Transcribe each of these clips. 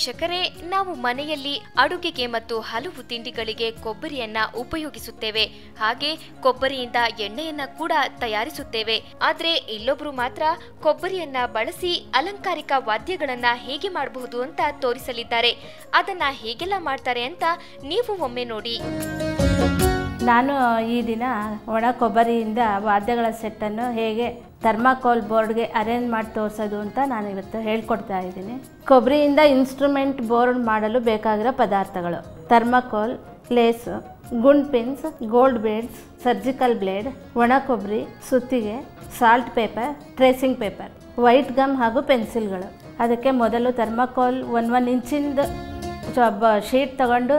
ವೀಕ್ಷಕರೇ, ನಾವು ಮನೆಯಲ್ಲಿ ಅಡುಗೆಗೆ ಮತ್ತು ಹಲವು ತಿಂಡಿಗಳಿಗೆ ಕೊಬ್ಬರಿಯನ್ನ ಉಪಯೋಗಿಸುತ್ತೇವೆ. ಹಾಗೆ ಕೊಬ್ಬರಿಯಿಂದ ಎಣ್ಣೆಯನ್ನ ಕೂಡ ತಯಾರಿಸುತ್ತೇವೆ. ಆದ್ರೆ ಇಲ್ಲೊಬ್ರು ಮಾತ್ರ ಕೊಬ್ಬರಿಯನ್ನ ಬಳಸಿ ಅಲಂಕಾರಿಕ ವಾದ್ಯಗಳನ್ನ ಹೇಗೆ ಮಾಡಬಹುದು ಅಂತ ತೋರಿಸಲಿದ್ದಾರೆ. ಅದನ್ನ ಹೇಗೆಲ್ಲ ಮಾಡ್ತಾರೆ ಅಂತ ನೀವು ಒಮ್ಮೆ ನೋಡಿ. ನಾನು ಈ ದಿನ ಒಣ ಕೊಬ್ಬರಿಯಿಂದ ವಾದ್ಯಗಳ ಸೆಟ್ಟನ್ನು ಹೇಗೆ ಥರ್ಮಾಕೋಲ್ ಬೋರ್ಡ್ಗೆ ಅರೇಂಜ್ ಮಾಡಿ ತೋರಿಸೋದು ಅಂತ ನಾನು ಇವತ್ತು ಹೇಳ್ಕೊಡ್ತಾ ಇದ್ದೀನಿ. ಕೊಬ್ಬರಿಯಿಂದ ಇನ್ಸ್ಟ್ರೂಮೆಂಟ್ ಬೋರ್ಡ್ ಮಾಡಲು ಬೇಕಾಗಿರೋ ಪದಾರ್ಥಗಳು ಥರ್ಮಾಕೋಲ್, ಲೇಸು, ಗುಂಡ್ pins, gold blades surgical blade ಒಣ ಕೊಬ್ಬರಿ ಸುತ್ತಿಗೆ, salt paper, tracing paper, white gum ಹಾಗೂ ಪೆನ್ಸಿಲ್ಗಳು. ಅದಕ್ಕೆ ಮೊದಲು ಥರ್ಮಾಕೋಲ್ ಒನ್ ಒನ್ ಇಂಚಿಂದ ಶೀಟ್ ತಗೊಂಡು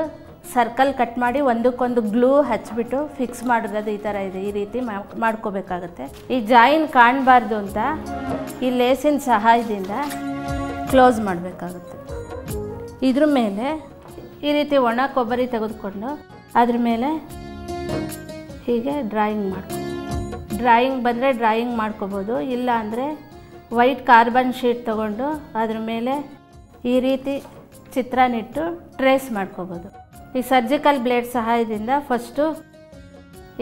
ಸರ್ಕಲ್ ಕಟ್ ಮಾಡಿ ಒಂದಕ್ಕೊಂದು ಗ್ಲೂ ಹಚ್ಚಿಬಿಟ್ಟು ಫಿಕ್ಸ್ ಮಾಡೋದು ಈ ಥರ ಇದೆ. ಈ ರೀತಿ ಮಾಡ್ಕೋಬೇಕಾಗುತ್ತೆ. ಈ ಜಾಯಿನ್ ಕಾಣಬಾರ್ದು ಅಂತ ಈ ಲೇಸಿನ ಸಹಾಯದಿಂದ ಕ್ಲೋಸ್ ಮಾಡಬೇಕಾಗುತ್ತೆ. ಇದ್ರ ಮೇಲೆ ಈ ರೀತಿ ಒಣ ಕೊಬ್ಬರಿ ತೆಗೆದುಕೊಂಡು ಅದ್ರ ಮೇಲೆ ಹೀಗೆ ಡ್ರಾಯಿಂಗ್ ಮಾಡ್ಕೊ ಡ್ರಾಯಿಂಗ್ ಬಂದರೆ ಡ್ರಾಯಿಂಗ್ ಮಾಡ್ಕೋಬೋದು, ಇಲ್ಲ ಅಂದರೆ ವೈಟ್ ಕಾರ್ಬನ್ ಶೀಟ್ ತಗೊಂಡು ಅದ್ರ ಮೇಲೆ ಈ ರೀತಿ ಚಿತ್ರನಿಟ್ಟು ಟ್ರೇಸ್ ಮಾಡ್ಕೋಬೋದು. ಈ ಸರ್ಜಿಕಲ್ ಬ್ಲೇಡ್ ಸಹಾಯದಿಂದ ಫಸ್ಟು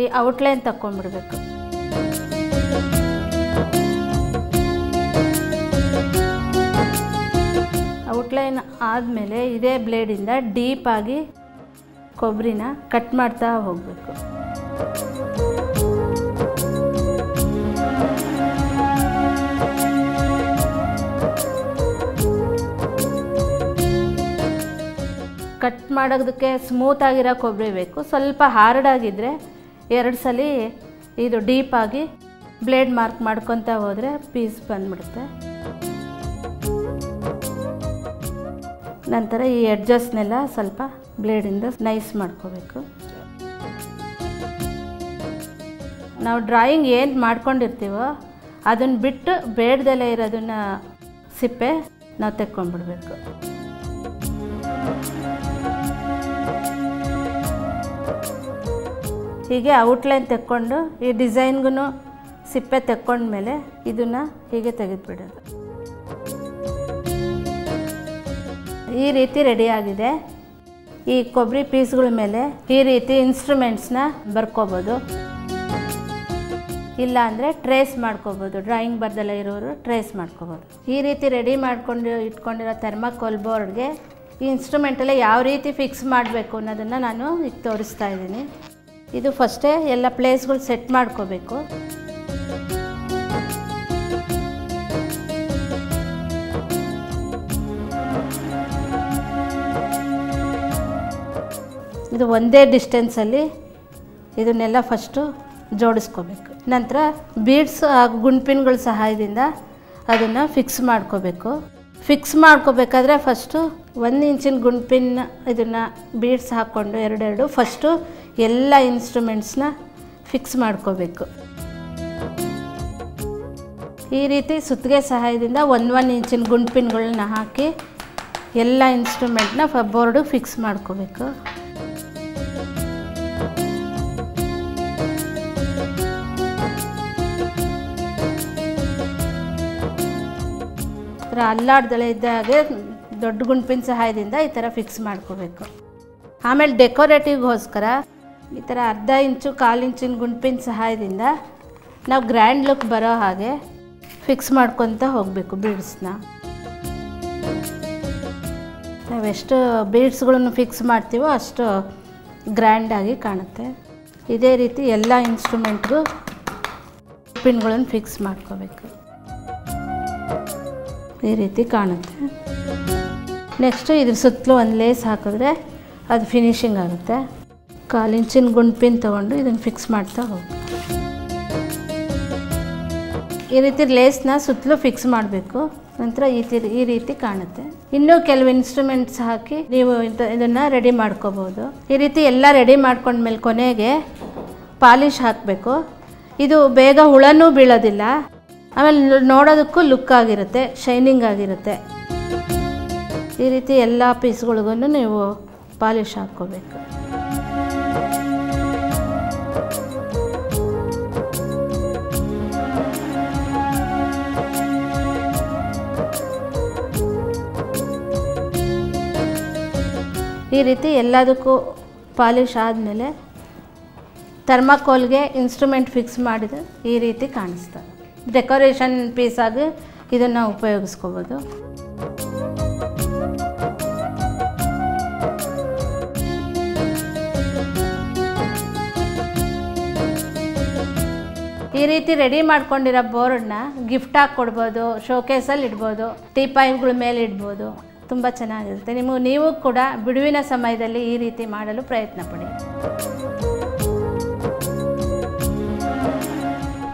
ಈ ಔಟ್ಲೈನ್ ತಗೊಂಡ್ಬಿಡ್ಬೇಕು ಔಟ್ಲೈನ್ ಆದಮೇಲೆ ಇದೇ ಬ್ಲೇಡಿಂದ ಡೀಪಾಗಿ ಕೊಬ್ಬರಿನ ಕಟ್ ಮಾಡ್ತಾ ಹೋಗಬೇಕು. ಮಾಡೋದಕ್ಕೆ ಸ್ಮೂತ್ ಆಗಿರೋ ಕೊಬ್ಬರಿ ಬೇಕು. ಸ್ವಲ್ಪ ಹಾರ್ಡ್ ಆಗಿದ್ದರೆ ಎರಡು ಸಲ ಇದು ಡೀಪಾಗಿ ಬ್ಲೇಡ್ ಮಾರ್ಕ್ ಮಾಡ್ಕೊತಾ ಹೋದರೆ ಪೀಸ್ ಬಂದ್ಬಿಡುತ್ತೆ. ನಂತರ ಈ ಎಡ್ಜಸ್ನೆಲ್ಲ ಸ್ವಲ್ಪ ಬ್ಲೇಡಿಂದ ನೈಸ್ ಮಾಡ್ಕೋಬೇಕು. ನಾವು ಡ್ರಾಯಿಂಗ್ ಏನು ಮಾಡ್ಕೊಂಡಿರ್ತೀವೋ ಅದನ್ನು ಬಿಟ್ಟು ಬೇಡ್ದೆಲ್ಲ ಇರೋದನ್ನ ಸಿಪ್ಪೆ ನಾವು ತೆಕ್ಕೊಂಡ್ಬಿಡ್ಬೇಕು. ಹೀಗೆ ಔಟ್ಲೈನ್ ತೆಕ್ಕೊಂಡು, ಈ ಡಿಸೈನ್ಗೂ ಸಿಪ್ಪೆ ತೆಕ್ಕೊಂಡ್ಮೇಲೆ ಇದನ್ನು ಹೀಗೆ ತೆಗೆದುಬಿಡೋದು. ಈ ರೀತಿ ರೆಡಿಯಾಗಿದೆ ಈ ಕೊಬ್ಬರಿ ಪೀಸ್ಗಳ ಮೇಲೆ ಈ ರೀತಿ ಇನ್ಸ್ಟ್ರೂಮೆಂಟ್ಸ್ನ ಬರ್ಕೋಬೋದು. ಇಲ್ಲ ಅಂದರೆ ಟ್ರೇಸ್ ಮಾಡ್ಕೋಬೋದು. ಡ್ರಾಯಿಂಗ್ ಬರ್ದಲ್ಲ ಇರೋರು ಟ್ರೇಸ್ ಮಾಡ್ಕೋಬೋದು. ಈ ರೀತಿ ರೆಡಿ ಮಾಡ್ಕೊಂಡು ಇಟ್ಕೊಂಡಿರೋ ಥರ್ಮಾಕೋಲ್ ಬೋರ್ಡ್ಗೆ ಈ ಇನ್ಸ್ಟ್ರೂಮೆಂಟಲ್ಲೇ ಯಾವ ರೀತಿ ಫಿಕ್ಸ್ ಮಾಡಬೇಕು ಅನ್ನೋದನ್ನು ನಾನು ಈಗ ತೋರಿಸ್ತಾ ಇದ್ದೀನಿ. ಇದು ಫಸ್ಟೇ ಎಲ್ಲ ಪ್ಲೇಸ್ಗಳು ಸೆಟ್ ಮಾಡ್ಕೋಬೇಕು. ಇದು ಒಂದೇ ಡಿಸ್ಟೆನ್ಸಲ್ಲಿ ಇದನ್ನೆಲ್ಲ ಫಸ್ಟು ಜೋಡಿಸ್ಕೋಬೇಕು. ನಂತರ ಬೀಡ್ಸ್ ಹಾಗೂ ಗುಂಡ್ಪಿನ್ಗಳ ಸಹಾಯದಿಂದ ಅದನ್ನು ಫಿಕ್ಸ್ ಮಾಡ್ಕೋಬೇಕು. ಫಿಕ್ಸ್ ಮಾಡ್ಕೋಬೇಕಾದ್ರೆ ಫಸ್ಟು ಒಂದು ಇಂಚಿನ ಗುಂಡ್ಪಿನ ಇದನ್ನು ಬೀಡ್ಸ್ ಹಾಕ್ಕೊಂಡು ಎರಡೆರಡು ಫಸ್ಟು ಎಲ್ಲ ಇನ್ಸ್ಟ್ರೂಮೆಂಟ್ಸ್ನ ಫಿಕ್ಸ್ ಮಾಡ್ಕೋಬೇಕು. ಈ ರೀತಿ ಸುತ್ತಿಗೆ ಸಹಾಯದಿಂದ ಒಂದು ಒಂದು ಇಂಚಿನ ಗುಂಡ್ಪಿನ್ಗಳನ್ನ ಹಾಕಿ ಎಲ್ಲ ಇನ್ಸ್ಟ್ರೂಮೆಂಟ್ನ ಬೋರ್ಡು ಫಿಕ್ಸ್ ಮಾಡ್ಕೋಬೇಕು. ಅಲ್ಲಾಡ್ದಳೆ ಅಲ್ಲಾಡ್ದಲೆ ಇದ್ದಾಗೆ ದೊಡ್ಡ ಗುಂಪಿನ ಸಹಾಯದಿಂದ ಈ ಥರ ಫಿಕ್ಸ್ ಮಾಡ್ಕೋಬೇಕು. ಆಮೇಲೆ ಡೆಕೋರೇಟಿವ್ಗೋಸ್ಕರ ಈ ಥರ ಅರ್ಧ ಇಂಚು, ಕಾಲು ಇಂಚಿನ ಗುಂಪಿನ ಸಹಾಯದಿಂದ ನಾವು ಗ್ರ್ಯಾಂಡ್ ಲುಕ್ ಬರೋ ಹಾಗೆ ಫಿಕ್ಸ್ ಮಾಡ್ಕೊತ ಹೋಗಬೇಕು ಬೀಡ್ಸ್ನ ನಾವೆಷ್ಟು ಬೀಡ್ಸ್ಗಳನ್ನು ಫಿಕ್ಸ್ ಮಾಡ್ತೀವೋ ಅಷ್ಟು ಗ್ರ್ಯಾಂಡಾಗಿ ಕಾಣುತ್ತೆ. ಇದೇ ರೀತಿ ಎಲ್ಲ ಇನ್ಸ್ಟ್ರೂಮೆಂಟ್ಗೂ ಪಿನ್ಗಳನ್ನು ಫಿಕ್ಸ್ ಮಾಡ್ಕೋಬೇಕು. ಈ ರೀತಿ ಕಾಣುತ್ತೆ. ನೆಕ್ಸ್ಟು ಇದ್ರ ಸುತ್ತಲೂ ಒಂದು ಲೇಸ್ ಹಾಕಿದ್ರೆ ಅದು ಫಿನಿಶಿಂಗ್ ಆಗುತ್ತೆ. ಕಾಲು ಇಂಚಿನ ಗುಂಡ್ಪಿನ್ ತೊಗೊಂಡು ಇದನ್ನು ಫಿಕ್ಸ್ ಮಾಡ್ತಾ ಹೋಗಿ. ಈ ರೀತಿ ಲೇಸ್ನ ಸುತ್ತಲೂ ಫಿಕ್ಸ್ ಮಾಡಬೇಕು. ನಂತರ ಈ ಈ ರೀತಿ ಕಾಣುತ್ತೆ. ಇನ್ನೂ ಕೆಲವು ಇನ್ಸ್ಟ್ರೂಮೆಂಟ್ಸ್ ಹಾಕಿ ನೀವು ಇದ- ಇದನ್ನು ರೆಡಿ ಮಾಡ್ಕೋಬೋದು. ಈ ರೀತಿ ಎಲ್ಲ ರೆಡಿ ಮಾಡ್ಕೊಂಡ್ಮೇಲೆ ಕೊನೆಗೆ ಪಾಲಿಷ್ ಹಾಕಬೇಕು. ಇದು ಬೇಗ ಹುಳನೂ ಬೀಳೋದಿಲ್ಲ. ಆಮೇಲೆ ನೋಡೋದಕ್ಕೂ ಲುಕ್ ಆಗಿರುತ್ತೆ ಶೈನಿಂಗ್ ಆಗಿರುತ್ತೆ. ಈ ರೀತಿ ಎಲ್ಲ ಪೀಸ್ಗಳಿಗೂ ನೀವು ಪಾಲಿಶ್ ಹಾಕ್ಕೋಬೇಕು. ಈ ರೀತಿ ಎಲ್ಲದಕ್ಕೂ ಪಾಲಿಶ್ ಆದಮೇಲೆ ಥರ್ಮಾಕೋಲ್ಗೆ ಇನ್ಸ್ಟ್ರೂಮೆಂಟ್ ಫಿಕ್ಸ್ ಮಾಡಿದ್ರೆ ಈ ರೀತಿ ಕಾಣಿಸ್ತದೆ ಡೆಕೋರೇಷನ್ ಪೀಸಾಗಿ ಇದನ್ನು ಉಪಯೋಗಿಸ್ಕೋಬೋದು. ಈ ರೀತಿ ರೆಡಿ ಮಾಡ್ಕೊಂಡಿರೋ ಬೋರ್ಡ್ನ ಆಗಿ ಕೊಡ್ಬೋದು ಶೋಕೇಸಲ್ಲಿ ಇಡ್ಬೋದು ಟೀಪಾಯಿಗಳ ಮೇಲೆ ಇಡ್ಬೋದು. ತುಂಬ ಚೆನ್ನಾಗಿರುತ್ತೆ. ನಿಮಗೆ ನೀವು ಕೂಡ ಬಿಡುವಿನ ಸಮಯದಲ್ಲಿ ಈ ರೀತಿ ಮಾಡಲು ಪ್ರಯತ್ನ ಪಡಿ.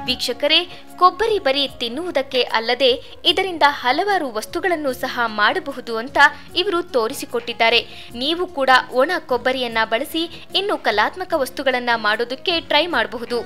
ವೀಕ್ಷಕರೇ, ಕೊಬ್ಬರಿ ಬರೀ ತಿನ್ನುವುದಕ್ಕೆ ಅಲ್ಲದೆ ಇದರಿಂದ ಹಲವಾರು ವಸ್ತುಗಳನ್ನು ಸಹ ಮಾಡಬಹುದು ಅಂತ ಇವರು ತೋರಿಸಿಕೊಟ್ಟಿದ್ದಾರೆ. ನೀವು ಕೂಡ ಒಣ ಕೊಬ್ಬರಿಯನ್ನ ಬಳಸಿ ಇನ್ನು ಕಲಾತ್ಮಕ ವಸ್ತುಗಳನ್ನ ಮಾಡೋದಕ್ಕೆ ಟ್ರೈ ಮಾಡಬಹುದು.